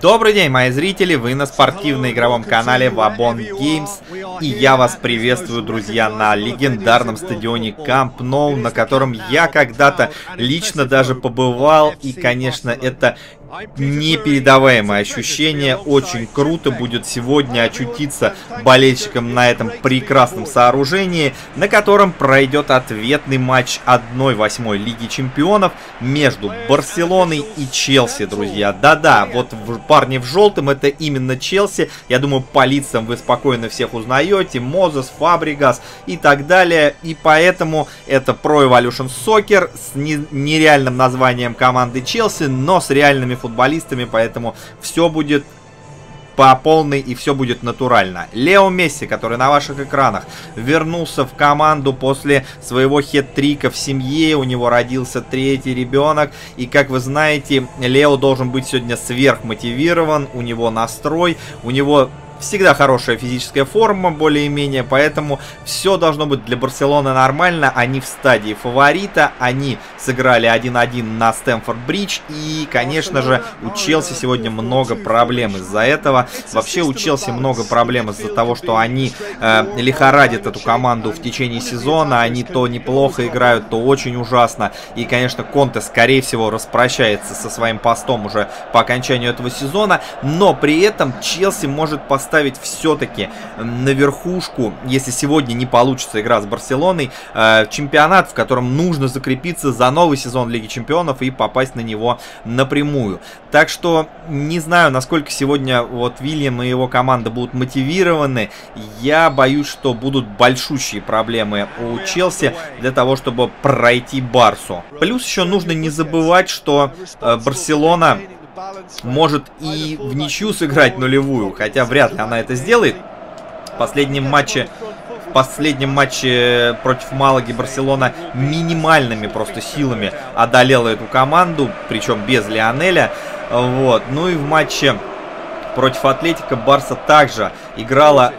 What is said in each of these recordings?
Добрый день, мои зрители, вы на спортивно-игровом канале Вабон Games, и я вас приветствую, друзья, на легендарном стадионе Camp Nou, на котором я когда-то лично даже побывал, и, конечно, это непередаваемое ощущение. Очень круто будет сегодня очутиться болельщикам на этом прекрасном сооружении, на котором пройдет ответный матч 1-8 Лиги Чемпионов между Барселоной и Челси, друзья. Да-да, вот парни в желтом это именно Челси. Я думаю, по лицам вы спокойно всех узнаете. Мозес, Фабригас и так далее. И поэтому это Pro Evolution Soccer с нереальным названием команды Челси, но с реальными футболистами, поэтому все будет по полной и все будет натурально. Лео Месси, который на ваших экранах вернулся в команду после своего хет-трика в семье, у него родился третий ребенок, и как вы знаете, Лео должен быть сегодня сверхмотивирован, у него настрой, у него всегда хорошая физическая форма, более-менее, поэтому все должно быть для Барселоны нормально. Они в стадии фаворита, они сыграли 1-1 на Стэнфорд-Бридж, и, конечно же, у Челси сегодня много проблем из-за этого. Вообще у Челси много проблем из-за того, что они э, лихорадят эту команду в течение сезона, они то неплохо играют, то очень ужасно, и, конечно, Конте, скорее всего, распрощается со своим постом уже по окончанию этого сезона, но при этом Челси может поставить поставить все-таки на верхушку, если сегодня не получится игра с Барселоной, э, чемпионат, в котором нужно закрепиться за новый сезон Лиги Чемпионов и попасть на него напрямую. Так что не знаю, насколько сегодня вот Вильям и его команда будут мотивированы. Я боюсь, что будут большущие проблемы у Челси для того, чтобы пройти Барсу. Плюс еще нужно не забывать, что э, Барселона может и в ничью сыграть нулевую, хотя вряд ли она это сделает. В последнем матче в последнем матче против Малаги Барселона минимальными просто силами одолела эту команду, причем без Лионеля. Вот. Ну и в матче против Атлетика Барса также играла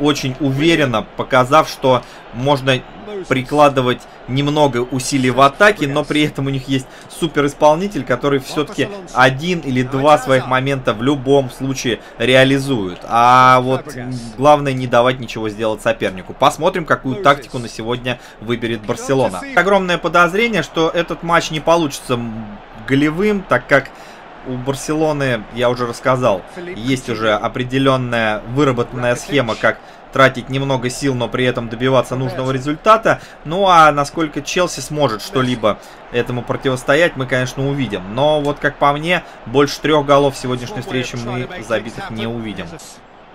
очень уверенно, показав, что можно прикладывать немного усилий в атаке, но при этом у них есть супер исполнитель, который все-таки один или два своих момента в любом случае реализует. А вот главное не давать ничего сделать сопернику. Посмотрим, какую тактику на сегодня выберет Барселона. Огромное подозрение, что этот матч не получится голевым, так как у Барселоны, я уже рассказал, есть уже определенная выработанная схема, как тратить немного сил, но при этом добиваться нужного результата. Ну а насколько Челси сможет что-либо этому противостоять, мы, конечно, увидим. Но вот как по мне, больше трех голов в сегодняшней встрече мы забитых не увидим.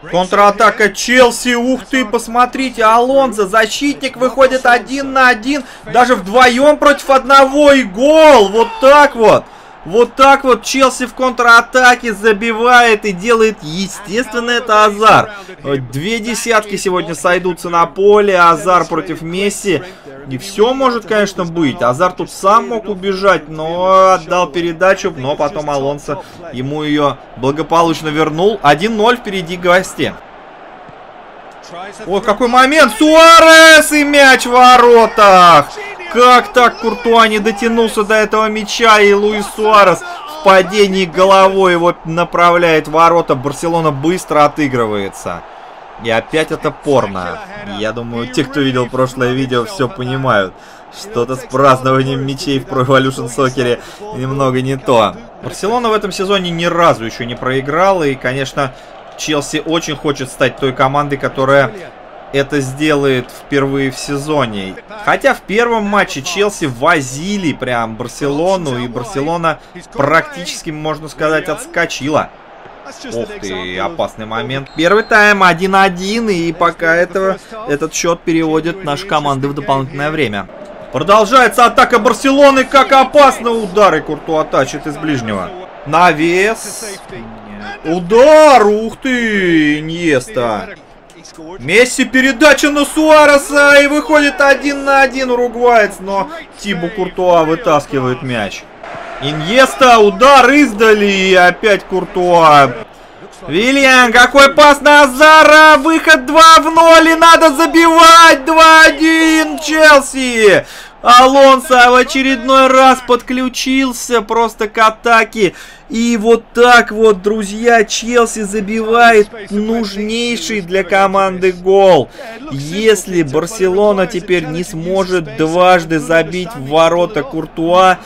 Контратака Челси, ух ты, посмотрите, Алонзо, защитник выходит один на один, даже вдвоем против одного и гол, вот так вот. Вот так вот Челси в контратаке забивает и делает, естественно, это Азар. Две десятки сегодня сойдутся на поле, Азар против Месси. И все может, конечно, быть. Азар тут сам мог убежать, но отдал передачу, но потом Алонсо ему ее благополучно вернул. 1-0 впереди гости. Ой, какой момент! Суарес и мяч в воротах! Как так Куртуа не дотянулся до этого мяча и Луис Суарес в падении головой его направляет в ворота. Барселона быстро отыгрывается. И опять это порно. Я думаю, те, кто видел прошлое видео, все понимают. Что-то с празднованием мячей в Pro Evolution Soccer немного не то. Барселона в этом сезоне ни разу еще не проиграла. И, конечно, Челси очень хочет стать той командой, которая это сделает впервые в сезоне. Хотя в первом матче Челси возили прям Барселону, и Барселона практически, можно сказать, отскочила. Ух ты, опасный момент. Первый тайм 1-1, и пока этого, этот счет переводит наши команды в дополнительное время. Продолжается атака Барселоны, как опасно удары Куртуа тачит из ближнего. Навес. Удар, ух ты, Иньеста. Месси передача на Суареса и выходит один на один уругваец, но Тибу Куртуа вытаскивает мяч. Иньеста, удар издали и опять Куртуа. Вильян, какой пас на Азара, выход 2 в 0 и надо забивать 2-1 Челси. Алонсо в очередной раз подключился просто к атаке. И вот так вот, друзья, Челси забивает нужнейший для команды гол. Если Барселона теперь не сможет дважды забить в ворота Куртуа,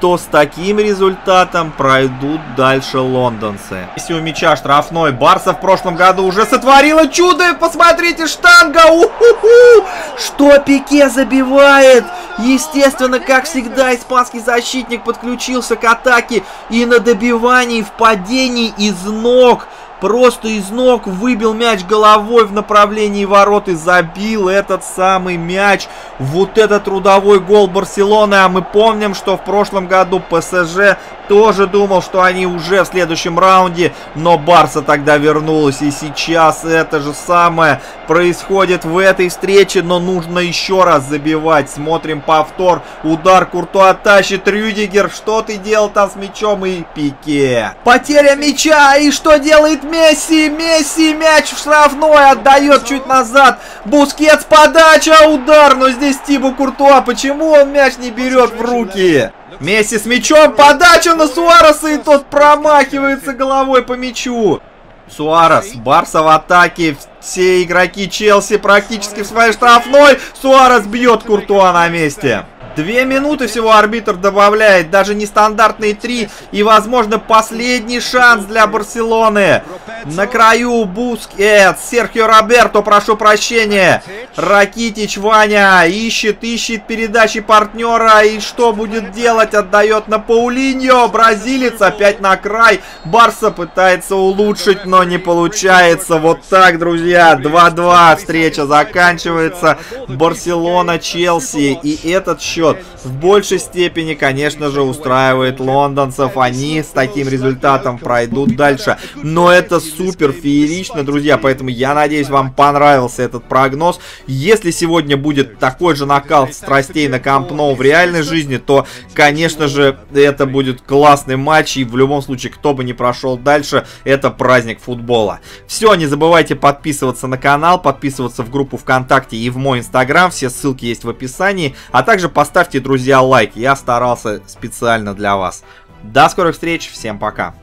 то с таким результатом пройдут дальше лондонцы. Если у мяча штрафной, Барса в прошлом году уже сотворила чудо. Посмотрите, штанга! -ху -ху! Что Пике забивает? Естественно, как всегда, испанский защитник подключился к атаке и на добивании в падении из ног просто из ног выбил мяч головой в направлении ворот и забил этот самый мяч. Вот этот трудовой гол Барселоны. А мы помним, что в прошлом году ПСЖ тоже думал, что они уже в следующем раунде, но Барса тогда вернулась. И сейчас это же самое происходит в этой встрече, но нужно еще раз забивать. Смотрим повтор. Удар Куртуа тащит Рюдигер. Что ты делал там с мячом и Пике? Потеря мяча. И что делает Месси? Месси мяч в штрафной отдает чуть назад. Бускетс подача, удар. Но здесь Тибо Куртуа. Почему он мяч не берет в руки? Месси с мячом, подача на Суареса, и тот промахивается головой по мячу. Суарес, Барса в атаке, все игроки Челси практически в своей штрафной. Суарес бьет Куртуа на месте. Две минуты всего арбитр добавляет, даже нестандартные три. И, возможно, последний шанс для Барселоны. На краю Бускетс, Серхио Роберто, прошу прощения. Ракитич Ваня ищет, ищет передачи партнера. И что будет делать? Отдает на Паулиньо. Бразилец опять на край. Барса пытается улучшить, но не получается. Вот так, друзья. 2-2. Встреча заканчивается. Барселона, Челси. И этот счет в большей степени, конечно же, устраивает лондонцев. Они с таким результатом пройдут дальше. Но это супер феерично, друзья, поэтому я надеюсь, вам понравился этот прогноз. Если сегодня будет такой же накал страстей на Камп в реальной жизни, то, конечно же, это будет классный матч. И в любом случае, кто бы не прошел дальше, это праздник футбола. Все, не забывайте подписываться на канал, подписываться в группу ВКонтакте и в мой Инстаграм. Все ссылки есть в описании. А также поставьте Ставьте, друзья, лайк. Я старался специально для вас. До скорых встреч. Всем пока.